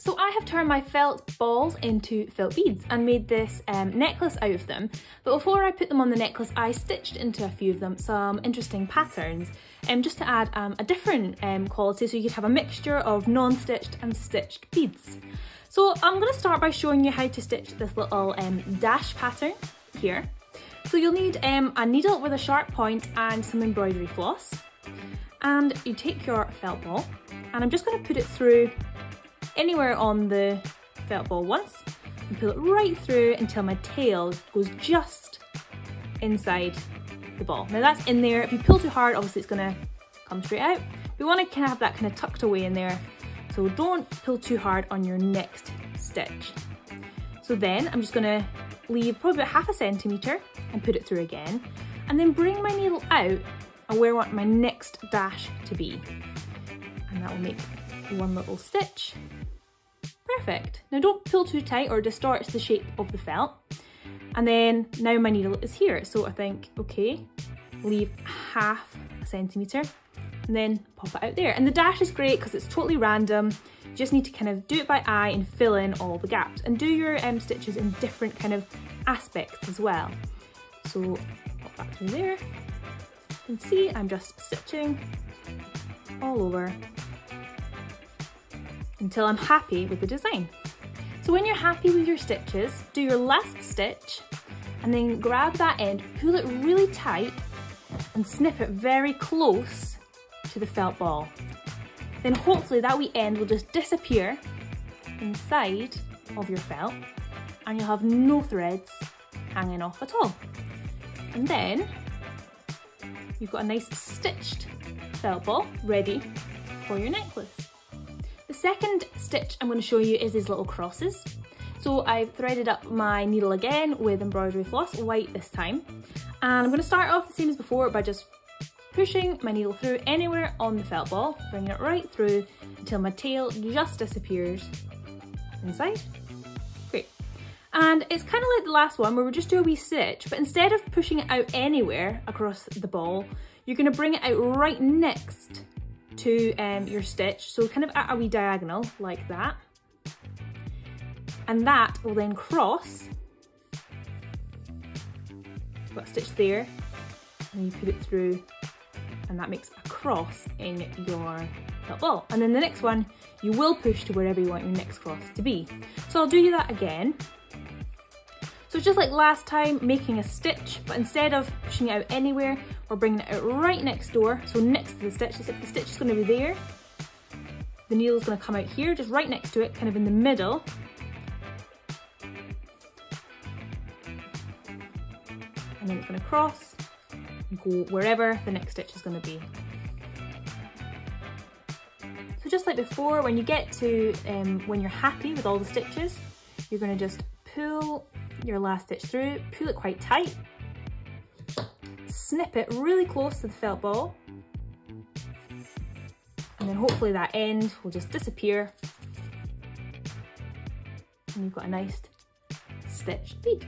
So I have turned my felt balls into felt beads and made this um, necklace out of them. But before I put them on the necklace, I stitched into a few of them some interesting patterns um, just to add um, a different um, quality so you could have a mixture of non-stitched and stitched beads. So I'm going to start by showing you how to stitch this little um, dash pattern here. So you'll need um, a needle with a sharp point and some embroidery floss. And you take your felt ball and I'm just going to put it through anywhere on the felt ball once and pull it right through until my tail goes just inside the ball. Now that's in there. If you pull too hard, obviously it's gonna come straight out. We wanna kind of have that kind of tucked away in there. So don't pull too hard on your next stitch. So then I'm just gonna leave probably about half a centimetre and put it through again. And then bring my needle out and where I want my next dash to be. And that will make one little stitch Perfect. Now don't pull too tight or distorts the shape of the felt. And then now my needle is here. So I think, okay, leave half a centimetre and then pop it out there. And the dash is great because it's totally random. You just need to kind of do it by eye and fill in all the gaps and do your um, stitches in different kind of aspects as well. So pop that through there. You can see I'm just stitching all over until I'm happy with the design. So when you're happy with your stitches, do your last stitch and then grab that end, pull it really tight and snip it very close to the felt ball. Then hopefully that wee end will just disappear inside of your felt and you'll have no threads hanging off at all. And then you've got a nice stitched felt ball ready for your necklace. The second stitch I'm going to show you is these little crosses. So I've threaded up my needle again with embroidery floss, white this time. And I'm going to start off the same as before by just pushing my needle through anywhere on the felt ball, bringing it right through until my tail just disappears inside. Great. And it's kind of like the last one where we just do a wee stitch, but instead of pushing it out anywhere across the ball, you're going to bring it out right next to um, your stitch. So kind of at a wee diagonal like that. And that will then cross. A stitch there and you put it through and that makes a cross in your ball. And then the next one, you will push to wherever you want your next cross to be. So I'll do that again. So just like last time, making a stitch, but instead of pushing it out anywhere, we're bringing it out right next door, so next to the stitch, if the stitch is going to be there. The needle is going to come out here, just right next to it, kind of in the middle. And then it's going to cross and go wherever the next stitch is going to be. So just like before, when you get to, um, when you're happy with all the stitches, you're going to just pull your last stitch through, pull it quite tight, snip it really close to the felt ball, and then hopefully that end will just disappear and you've got a nice stitched bead.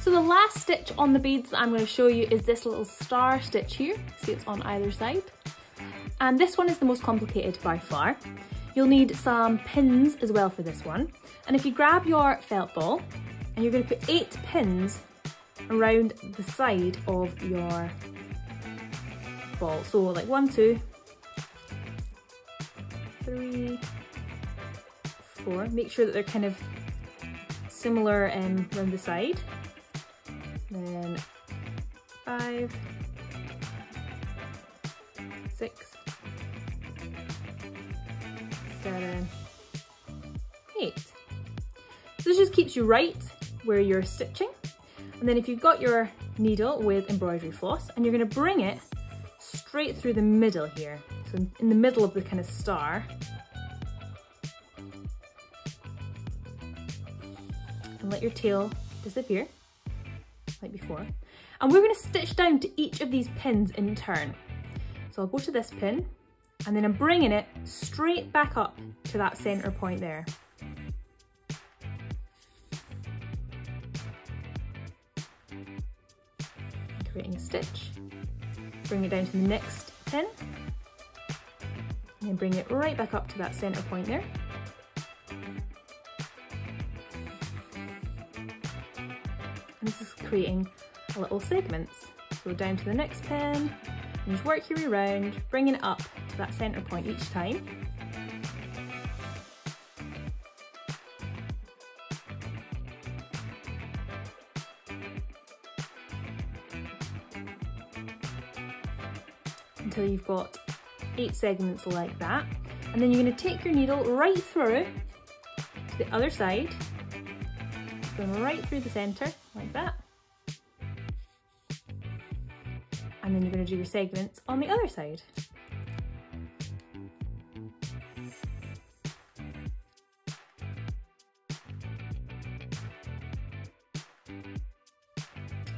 So the last stitch on the beads that I'm going to show you is this little star stitch here. See it's on either side. And this one is the most complicated by far. You'll need some pins as well for this one. And if you grab your felt ball and you're going to put eight pins around the side of your ball. So like one, two, three, four. Make sure that they're kind of similar um, around the side. Then five, six, seven, eight. So this just keeps you right where you're stitching. And then if you've got your needle with embroidery floss and you're gonna bring it straight through the middle here. So in the middle of the kind of star. And let your tail disappear, like before. And we're gonna stitch down to each of these pins in turn. So I'll go to this pin and then I'm bringing it straight back up to that center point there. Creating a stitch, bring it down to the next pin, And then bring it right back up to that center point there. And this is creating little segments. Go down to the next pin, and just work your way around, bringing it up to that center point each time. Until you've got eight segments like that. And then you're going to take your needle right through to the other side, going right through the center like that. And then you're going to do your segments on the other side.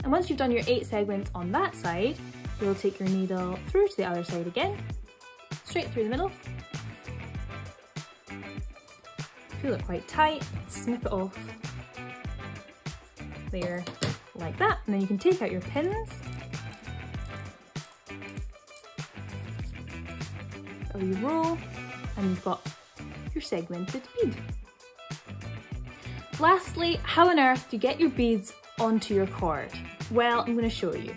And once you've done your eight segments on that side, You'll take your needle through to the other side again, straight through the middle. Feel it quite tight, snip it off there like that. And then you can take out your pins. So you roll and you've got your segmented bead. Lastly, how on earth do you get your beads onto your cord? Well, I'm going to show you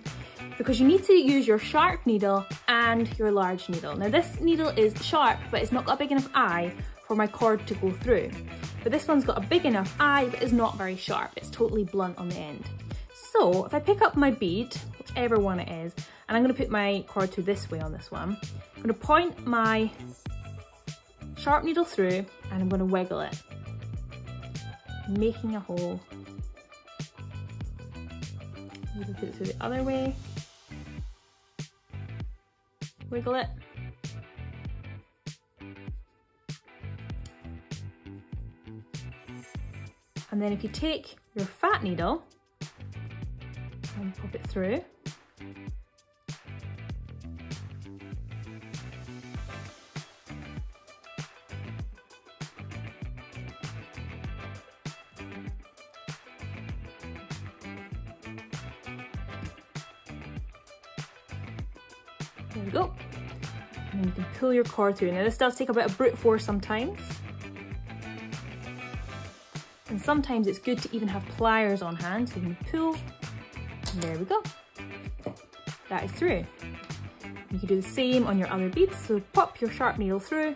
because you need to use your sharp needle and your large needle. Now this needle is sharp, but it's not got a big enough eye for my cord to go through. But this one's got a big enough eye, but it's not very sharp. It's totally blunt on the end. So if I pick up my bead, whichever one it is, and I'm gonna put my cord through this way on this one, I'm gonna point my sharp needle through and I'm gonna wiggle it, making a hole. Maybe put it through the other way wiggle it. And then if you take your fat needle and pop it through, There we go. And you can pull your cord through. Now this does take a bit of brute force sometimes. And sometimes it's good to even have pliers on hand so you can pull. There we go. That is through. You can do the same on your other beads. So pop your sharp needle through,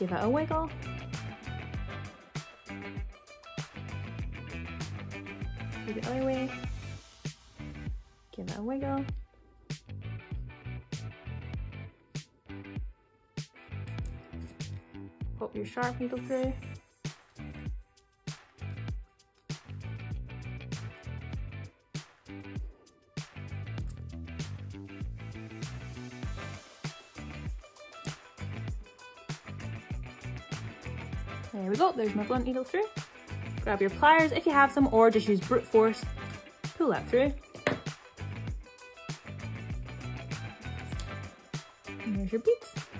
give it a wiggle. The other way, give it a wiggle. Pop your sharp needle through. There we go, there's my blunt needle through. Grab your pliers if you have some or just use brute force. Pull that through. And there's your beads.